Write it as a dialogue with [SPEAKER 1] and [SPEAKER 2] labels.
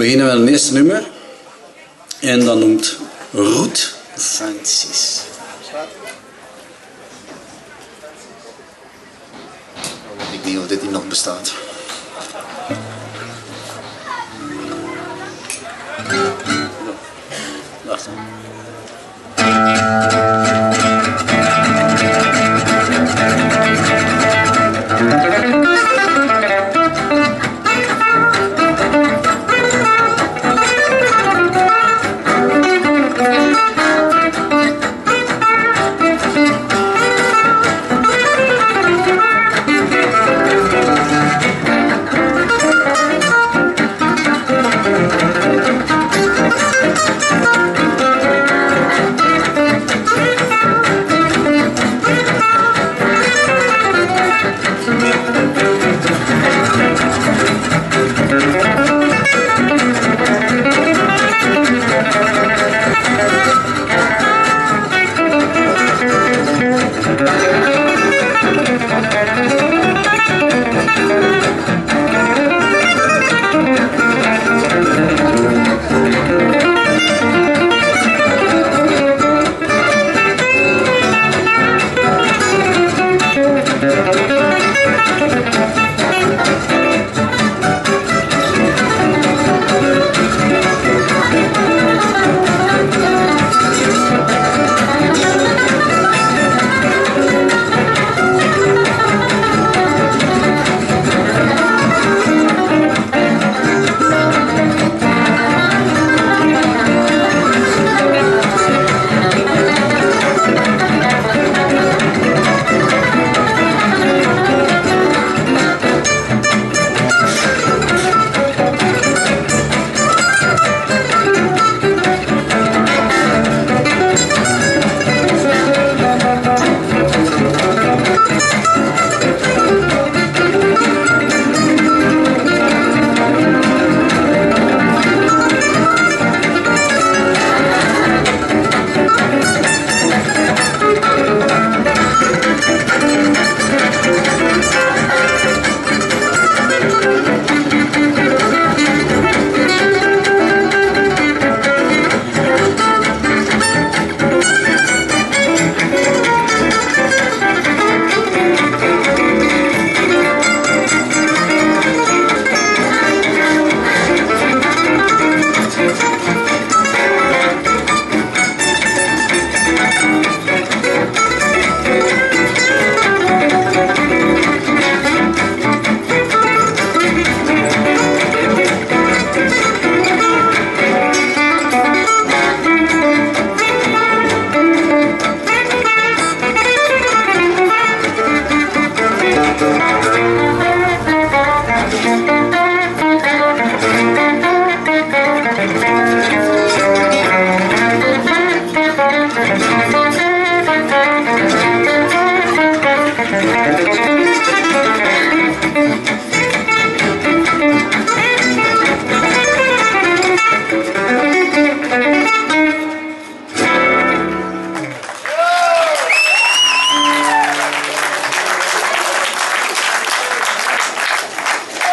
[SPEAKER 1] beginnen met het eerste nummer. En dat noemt Roet Francis. Ik weet ik niet of dit hier nog bestaat. Wacht.